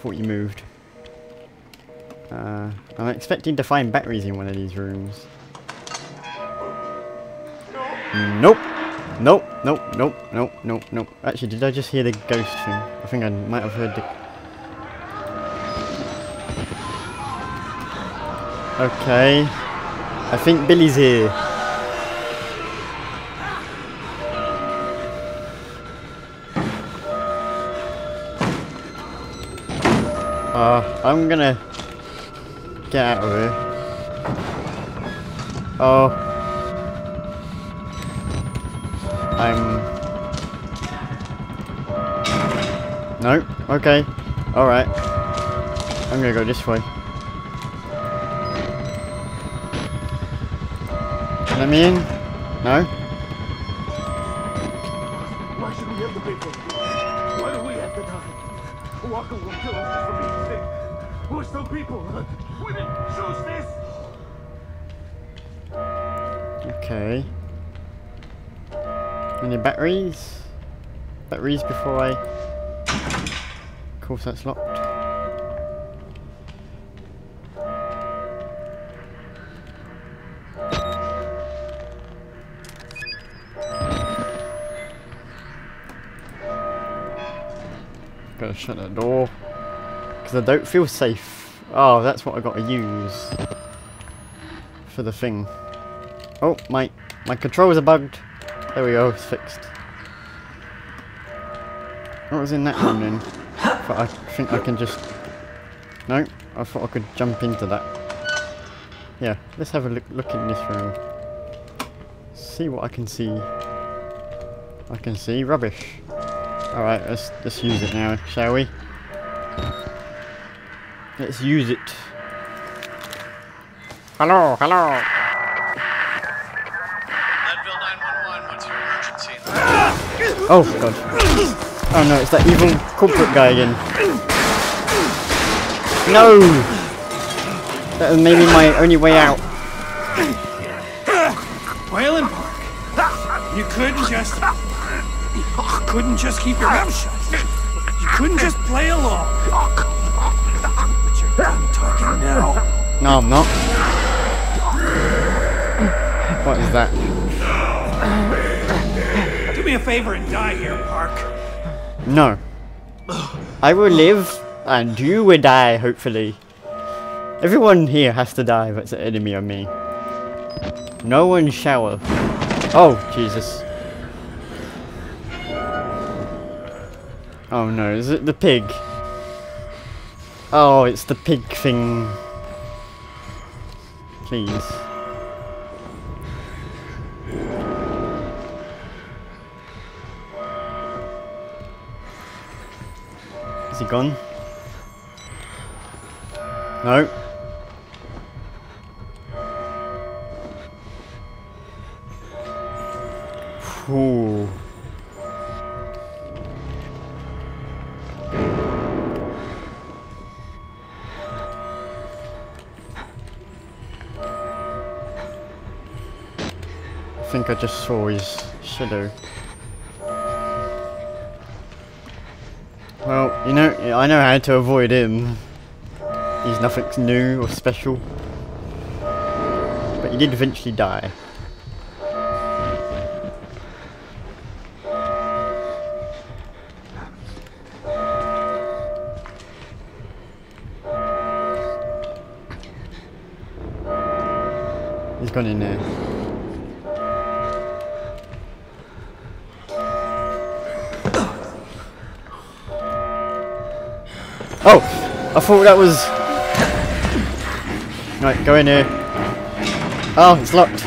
thought you moved. Uh, I'm expecting to find batteries in one of these rooms. Nope. Nope, nope, nope, nope, nope, nope. Actually, did I just hear the ghost thing? I think I might have heard the... Okay. I think Billy's here. I'm gonna get out of here. Oh. I'm... No? Okay. Alright. I'm gonna go this way. Let me in? No? Still people. Didn't choose this. Okay. Any batteries? Batteries before I... Of course that's locked. Gotta shut that door. Because I don't feel safe. Oh, that's what I gotta use. For the thing. Oh, my my controls are bugged. There we go, it's fixed. What was in that room then? But I think I can just... No, I thought I could jump into that. Yeah, let's have a look, look in this room. See what I can see. I can see rubbish. Alright, let's, let's use it now, shall we? Let's use it. Hello, hello. Leadville 911, what's your emergency? Oh god. Oh no, it's that evil corporate guy again. No! That was maybe my only way out. Waylon Park. You couldn't just. You couldn't just keep your mouth shut. You couldn't just play along. Now. No, I'm not. What is that? Do me a favor and die here, Park. No. I will live, and you will die, hopefully. Everyone here has to die that's an enemy of me. No one shower. Oh, Jesus. Oh no, is it the pig? Oh, it's the pig thing. Please. Is he gone? No. Ooh. Think I just saw his shadow. Well, you know, I know how to avoid him. He's nothing new or special. But he did eventually die. He's gone in there. Oh! I thought that was... Right, go in here. Oh, it's locked.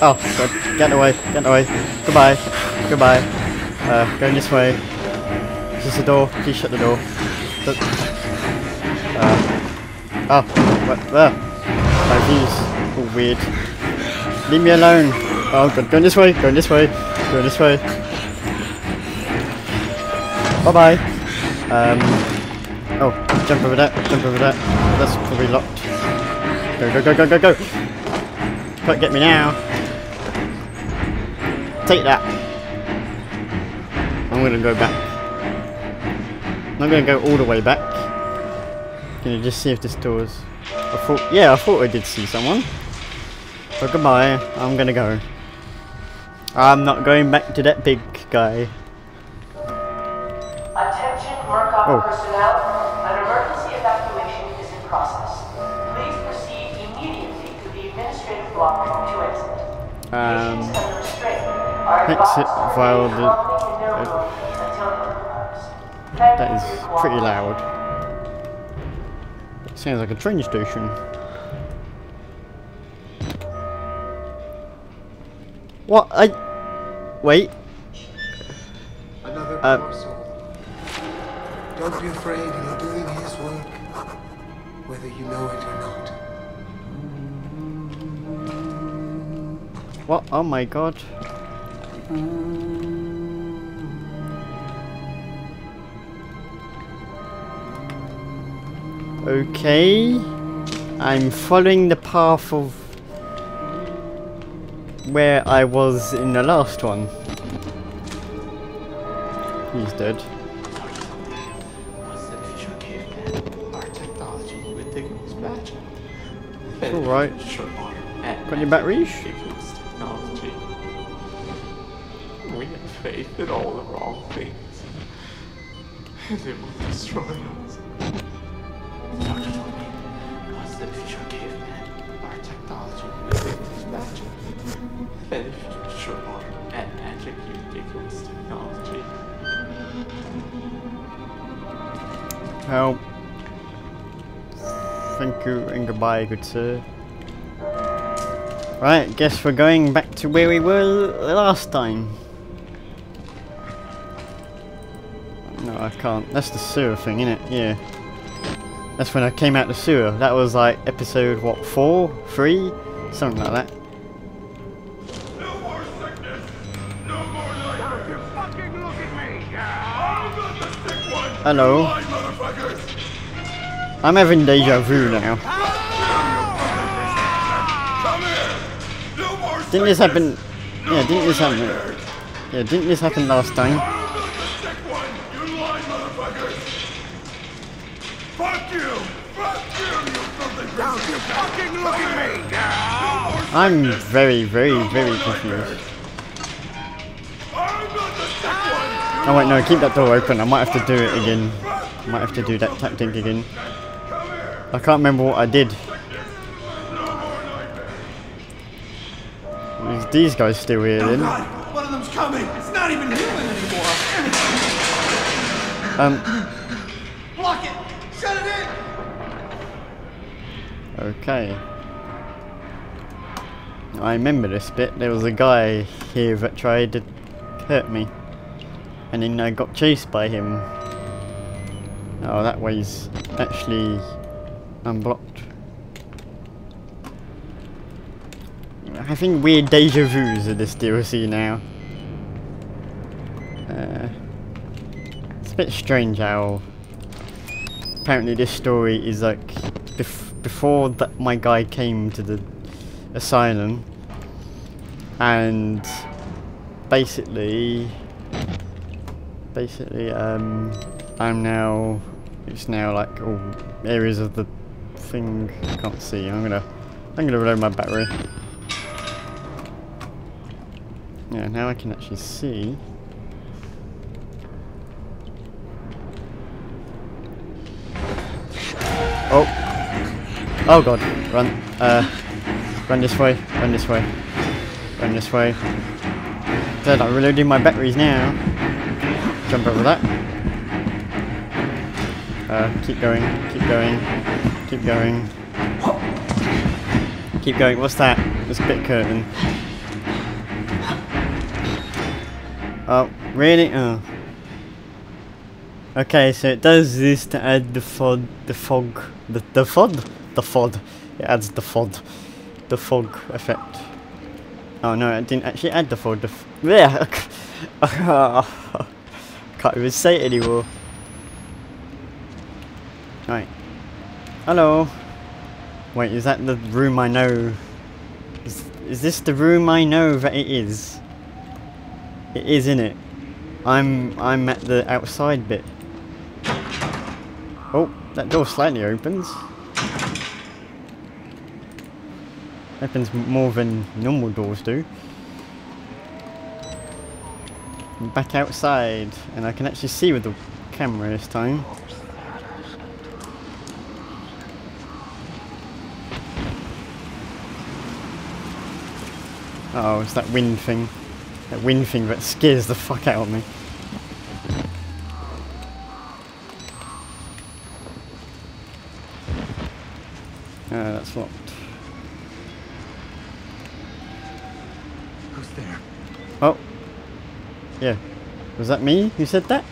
Oh, God. Get away, get away. Goodbye. Goodbye. Uh, going this way. Is this the door? Please shut the door. Uh, oh, what? There. Oh, jeez. All weird. Leave me alone. Oh, God. Going this way, going this way, going this way. Bye-bye. Um, oh, jump over that, jump over that. That's probably locked. Go, go, go, go, go, go! Can't get me now. Take that. I'm gonna go back. I'm gonna go all the way back. Gonna just see if this door's. I thought, yeah, I thought I did see someone. But goodbye. I'm gonna go. I'm not going back to that big guy. Oh. personnel, an emergency evacuation is in process. Please proceed immediately to the administrative block to exit. Um, Patients under restraint are exit via the- calmly in their uh, rooms until otherwise. Thank that you is for your pretty cooperation. loud. Sounds like a train station. What? I. Wait. Another Uh, poor soul. Don't be afraid, he's doing his work, whether you know it or not. What? Oh my god. Okay. I'm following the path of where I was in the last one. He's dead. With Dickens. It's alright. And eh, Got your batteries? Technology. We have faith in all the wrong things. And it will destroy us. Dr. Tony, what's the official caveman? Our technology Dickens magic. And if you sure. And magic Dickens technology. Well, thank you and goodbye, good sir. Right, guess we're going back to where we were last time. No, I can't. That's the sewer thing, innit? Yeah. That's when I came out the sewer. That was like episode, what, four? Three? Something like that. No. No more I'm having deja vu now. Didn't this happen? Yeah, didn't this happen? Yeah, didn't this happen last time? I'm very, very, very confused. Oh wait, no, keep that door open. I might have to do it again. Might have to do that tactic again. I can't remember what I did. Is these guys still here then? One of them's coming. It's not even human anymore. Um, Block it. Shut it in. okay. I remember this bit. There was a guy here that tried to hurt me. And then I got chased by him. Oh, that way's actually unblocked. Having weird deja vus of this DLC now. Uh, it's a bit strange how apparently this story is like bef- before that my guy came to the asylum and basically basically um I'm now it's now like all areas of the thing I can't see. I'm gonna I'm gonna reload my battery. Yeah now I can actually see. Oh. Oh god. Run. Uh run this way. Run this way. Run this way. Dead, I'm reloading my batteries now. Jump over that. Uh, keep going, keep going, keep going. Keep going, what's that? This bit curtain. Oh, really? Oh. Okay, so it does this to add the fog, the fog, the, the fog? The fog. It adds the fog. The fog effect. Oh no, it didn't actually add the fog. The yeah. Can't even say it anymore. Right. Hello. Wait, is that the room I know? Is, is this the room I know that it is? It is, in it. I'm I'm at the outside bit. Oh, that door slightly opens. Opens more than normal doors do. I'm back outside, and I can actually see with the camera this time. Oh, it's that wind thing. That wind thing that scares the fuck out of me. Ah, that's locked. Who's there? Oh. Yeah. Was that me who said that?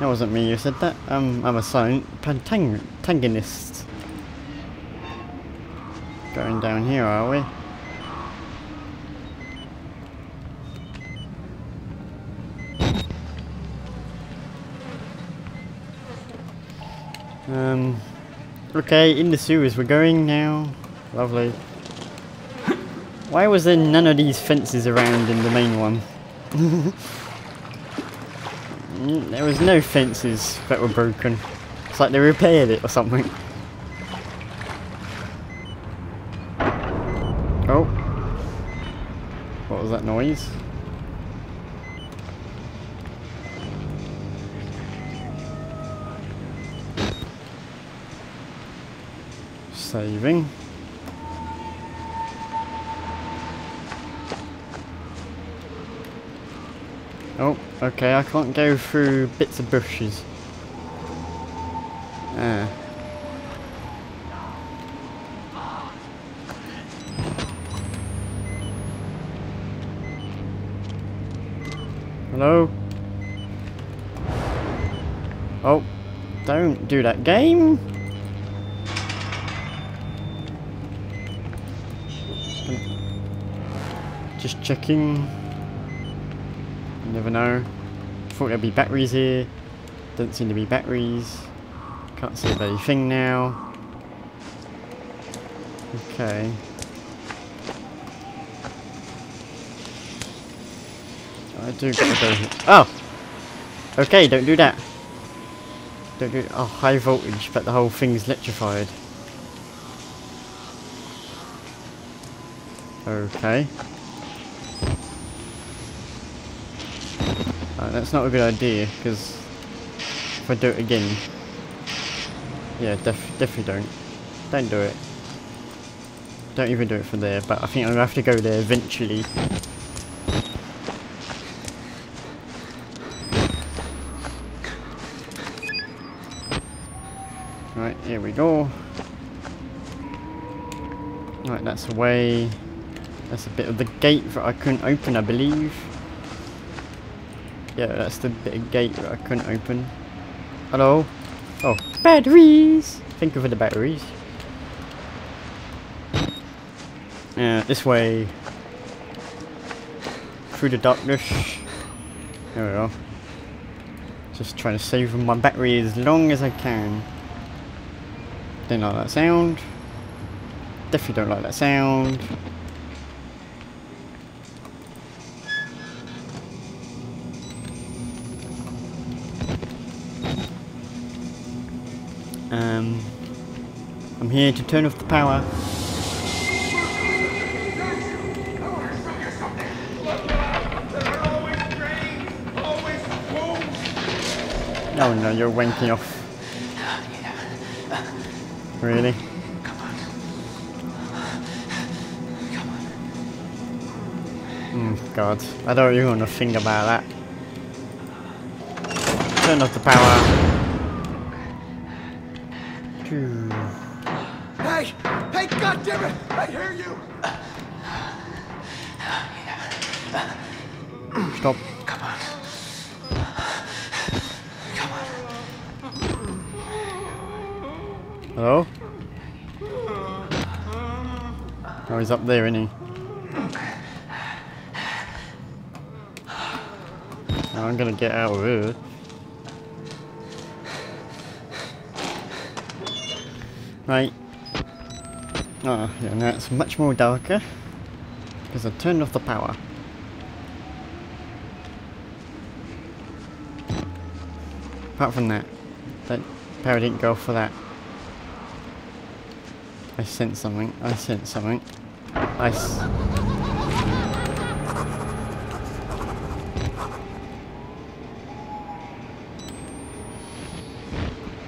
That wasn't me who said that. Um, I'm a silent antagonist. Going down here, are we? Um, okay, in the sewers we're going now. Lovely. Why was there none of these fences around in the main one? Mm, there was no fences that were broken. It's like they repaired it or something. Oh. What was that noise? Saving. Oh, okay, I can't go through bits of bushes. Ah. Hello? Oh, don't do that game. Just checking. You never know. Thought there'd be batteries here. Don't seem to be batteries. Can't see a bloody thing now. Okay. I do gotta go. Oh! Okay, don't do that. Don't do Oh, high voltage, but the whole thing's electrified. Okay. Uh, that's not a good idea, because if I do it again... Yeah, def definitely don't. Don't do it. Don't even do it from there, but I think I'm going to have to go there eventually. Right, here we go. Right, that's away. That's a bit of the gate that I couldn't open, I believe. Yeah, that's the bit of gate that I couldn't open. Hello? Oh, batteries! Think of the batteries. Yeah, this way. Through the darkness. There we go. Just trying to save my battery as long as I can. Don't like that sound. Definitely don't like that sound. Um, I'm here to turn off the power. Oh no, you're wanking off. Really? Oh god, I don't even want to think about that. Turn off the power. Phew. Hey! Hey, goddammit! I hear you! Stop. Come on. Come on. Hello? Oh, he's up there, isn't he? I'm gonna get out of here. Right. Oh, yeah, now it's much more darker. Because I turned off the power. Apart from that, don't Power didn't go for that. I sent something. I sent something. I s-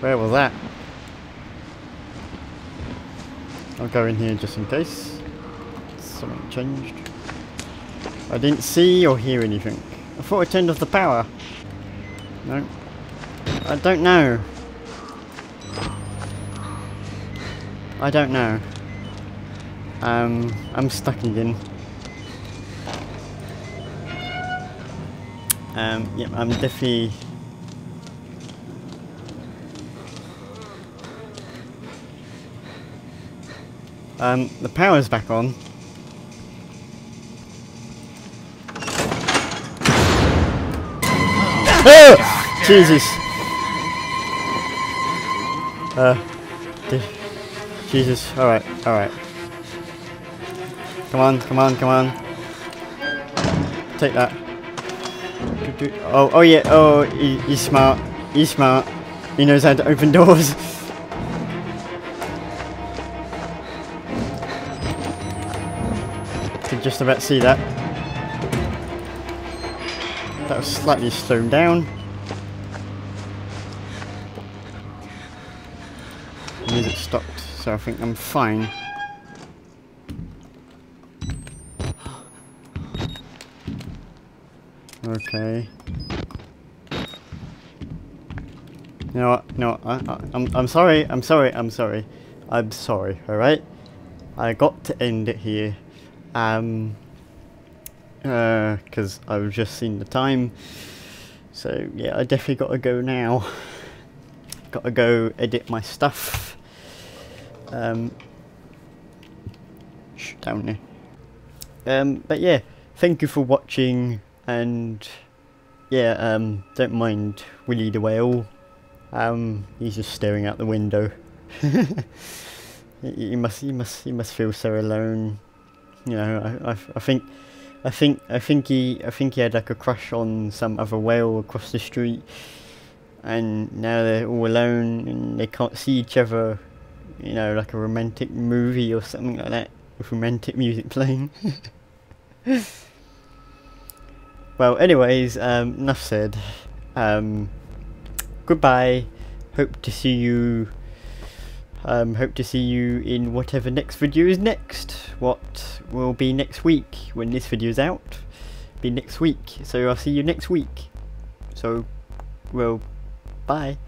Where was that? I'll go in here just in case. Something changed. I didn't see or hear anything. I thought I turned off the power. No. I don't know. I don't know. Um, I'm stuck again. Um, yeah, I'm definitely... Um, the power's back on. Oh! Jesus! Uh, Jesus, alright, alright. Come on, come on, come on. Take that. Oh, oh yeah, oh, he, he's smart. He's smart. He knows how to open doors. Just about see that. That was slightly slowed down. Music stopped, so I think I'm fine. Okay. You know what? No, I, I, I'm, I'm sorry. I'm sorry. I'm sorry. I'm sorry. All right. I got to end it here. Um. Uh, because I've just seen the time. So yeah, I definitely got to go now. Got to go edit my stuff. Um. Down there. Um, but yeah, thank you for watching, and yeah, um, don't mind Willie the whale. Um, he's just staring out the window. he must, he must, he must feel so alone. You know, I, I, I think, I think, I think he, I think he had like a crush on some other whale across the street, and now they're all alone and they can't see each other. You know, like a romantic movie or something like that with romantic music playing. well, anyways, um, enough said. Um, goodbye. Hope to see you. Um, hope to see you in whatever next video is next. What will be next week when this video is out? Be next week. So I'll see you next week. So, well, bye.